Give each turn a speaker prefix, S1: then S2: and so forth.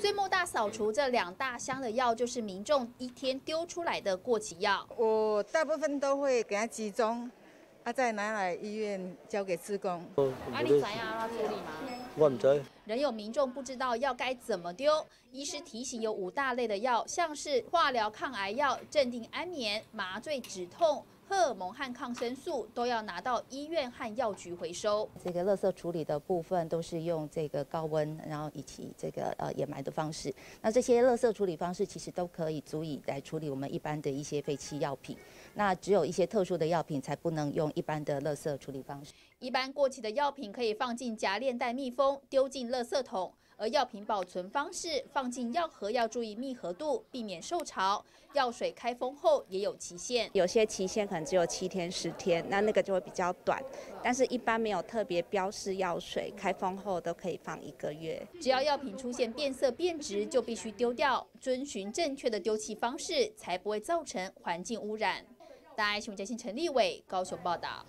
S1: 岁末大扫除，这两大箱的药就是民众一天丢出来的过期药。
S2: 我大部分都会给它集中，啊，再拿来医院交给职工。
S1: 啊，你怎样要处理吗？
S3: 我唔知。
S1: 仍有民众不知道药该怎么丢。医师提醒，有五大类的药，像是化疗抗癌药、镇定安眠、麻醉止痛。荷尔蒙和抗生素都要拿到医院和药局回收。
S4: 这个垃圾处理的部分都是用这个高温，然后以及这个呃掩埋的方式。那这些垃圾处理方式其实都可以足以来处理我们一般的一些废弃药品。那只有一些特殊的药品才不能用一般的垃圾处理方式。
S1: 一般过期的药品可以放进夹链袋密封，丢进垃圾桶。而药品保存方式，放进药盒要注意密合度，避免受潮。药水开封后也有期限，
S5: 有些期限可能只有七天、十天，那那个就会比较短。但是，一般没有特别标示药水开封后都可以放一个月。
S1: 只要药品出现变色、变质，就必须丢掉。遵循正确的丢弃方式，才不会造成环境污染。大爱新闻中心陈立伟高雄报道。